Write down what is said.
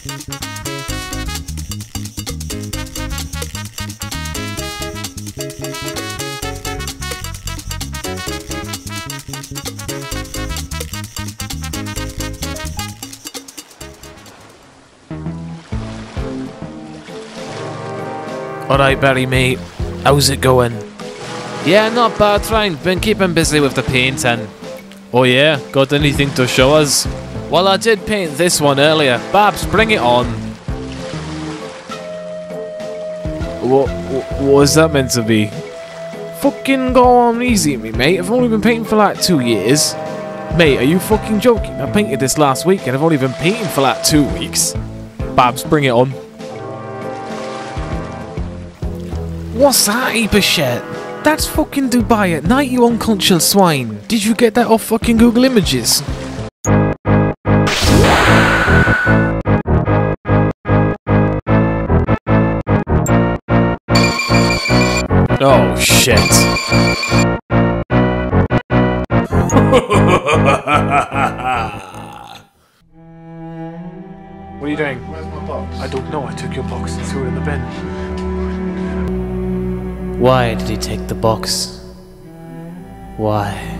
Alright, Barry, mate. How's it going? Yeah, not bad, Ryan. Been keeping busy with the painting. Oh, yeah? Got anything to show us? Well, I did paint this one earlier. Babs, bring it on. What, what was that meant to be? Fucking go on easy me, mate. I've only been painting for like two years. Mate, are you fucking joking? I painted this last week and I've only been painting for like two weeks. Babs, bring it on. What's that heap of shit? That's fucking Dubai at night, you uncultured swine. Did you get that off fucking Google Images? Oh shit. what are you doing? Where's my box? I don't know. I took your box and threw it in the bin. Why did he take the box? Why?